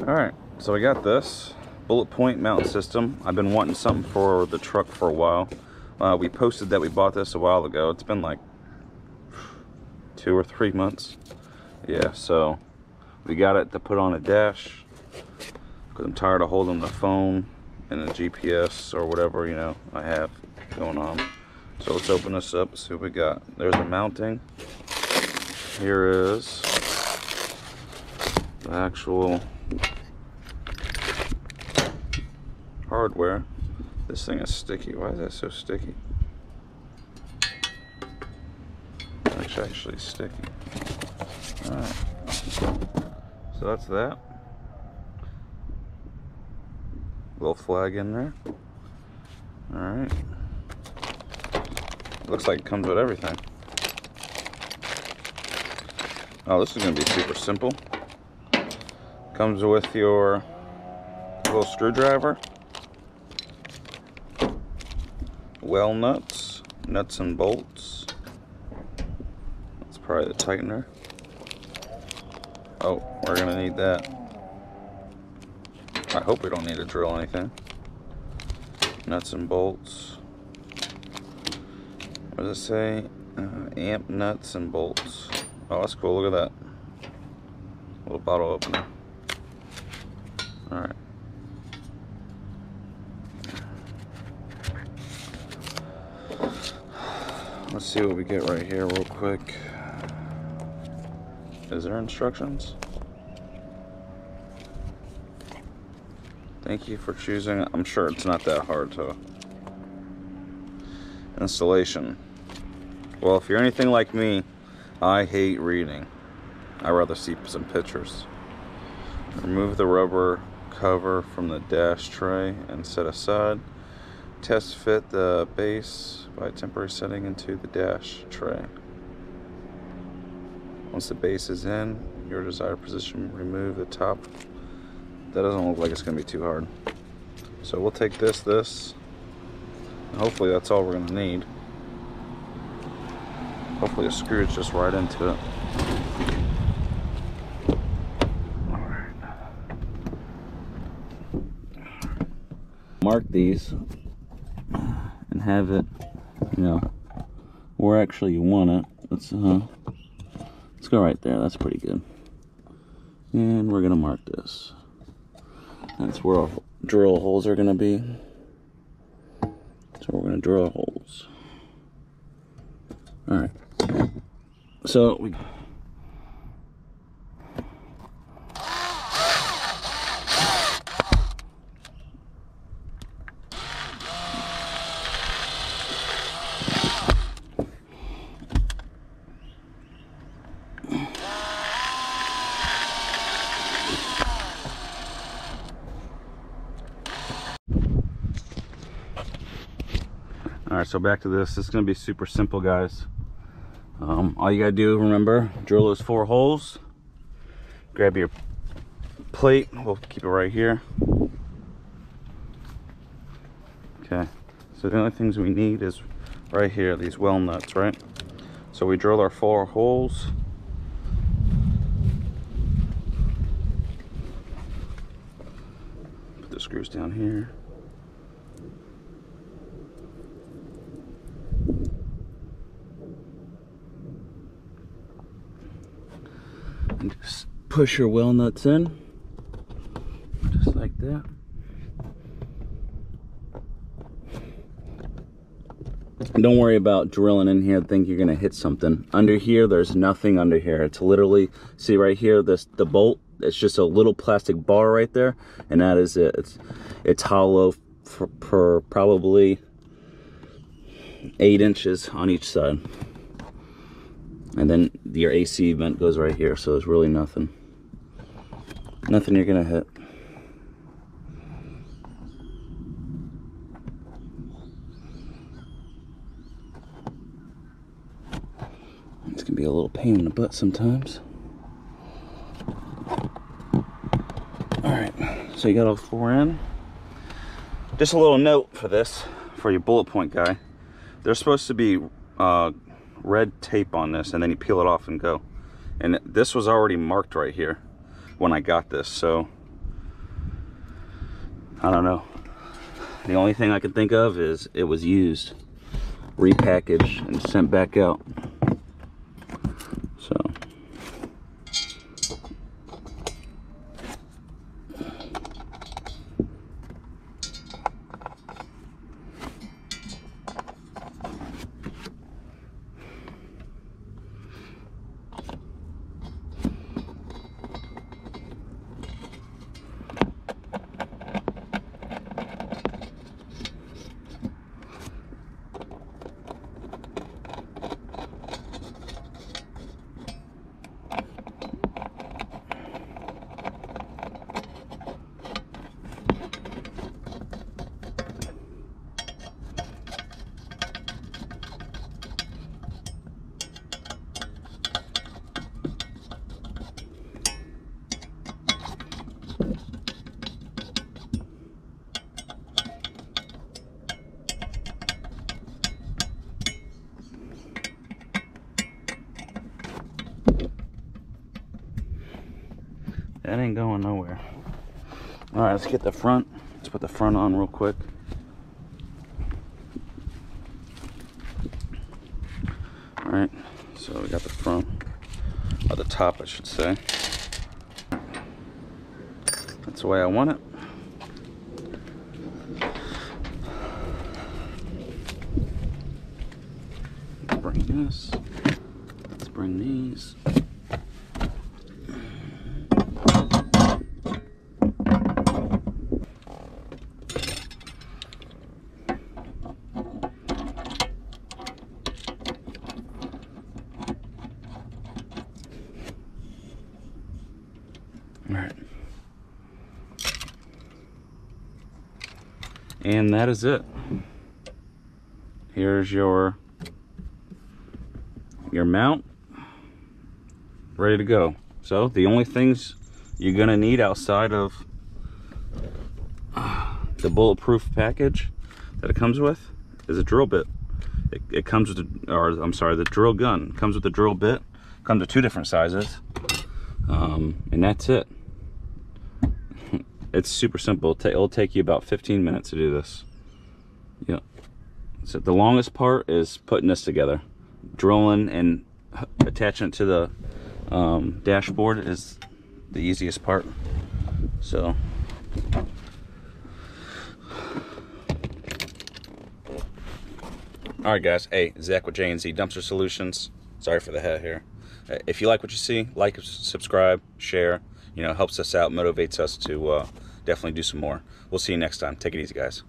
All right, so I got this BulletPoint mount system. I've been wanting something for the truck for a while. Uh, we posted that we bought this a while ago. It's been like two or three months. Yeah, so we got it to put on a dash because I'm tired of holding the phone and the GPS or whatever, you know, I have going on. So let's open this up, see what we got. There's a mounting. Here is the actual hardware. This thing is sticky. Why is that so sticky? It's actually sticky. Alright. So that's that. Little flag in there. Alright. Looks like it comes with everything. Oh, this is going to be super simple. Comes with your little screwdriver, well nuts, nuts and bolts. That's probably the tightener. Oh, we're to need that. I hope we don't need to drill anything. Nuts and bolts. What does it say? Uh, amp nuts and bolts. Oh, that's cool. Look at that. Little bottle opener. Alright. Let's see what we get right here real quick. Is there instructions? Thank you for choosing. I'm sure it's not that hard to installation. Well, if you're anything like me, I hate reading. I rather see some pictures. Remove the rubber cover from the dash tray and set aside. Test fit the base by temporary setting into the dash tray. Once the base is in your desired position, remove the top. That doesn't look like it's going to be too hard. So we'll take this, this, hopefully that's all we're going to need. Hopefully the screw just right into it. Mark these and have it, you know, where actually you want it. Let's uh let's go right there. That's pretty good. And we're gonna mark this. That's where our drill holes are gonna be. So we're gonna drill holes. All right. So we. All right, so back to this. it's gonna be super simple, guys. Um, all you gotta do, remember, drill those four holes. Grab your plate. We'll keep it right here. Okay. So the only things we need is right here, these well nuts, right? So we drill our four holes. Put the screws down here. And just push your well nuts in. Just like that. Don't worry about drilling in here. Think you're gonna hit something. Under here there's nothing under here. It's literally see right here this the bolt it's just a little plastic bar right there and that is it. It's it's hollow for, for probably eight inches on each side and then your AC vent goes right here so there's really nothing. Nothing you're gonna hit. It's gonna be a little pain in the butt sometimes. All right so you got all four in. Just a little note for this for your BulletPoint guy. They're supposed to be uh, red tape on this and then you peel it off and go. And this was already marked right here when I got this. So I don't know. The only thing I can think of is it was used, repackaged and sent back out. That ain't going nowhere. All right, let's get the front. Let's put the front on real quick. All right, so we got the front, or the top, I should say. That's the way I want it. Bring this. Let's bring these. All right. And that is it. Here's your your mount ready to go. So the only things you're gonna need outside of uh, the BulletPoint package that it comes with is a drill bit. It, it comes with, or I'm sorry, the drill gun comes with a drill bit. Comes with two different sizes, um, and that's it. It's super simple. It'll take you about 15 minutes to do this. Yeah. So the longest part is putting this together. Drilling and attaching it to the um, dashboard is the easiest part. So. All right, guys. Hey, Zach with J&Z Dumpster Solutions. Sorry for the hat here. Uh, if you like what you see, like, subscribe, share. You know, helps us out, motivates us to uh, definitely do some more. We'll see you next time. Take it easy, guys.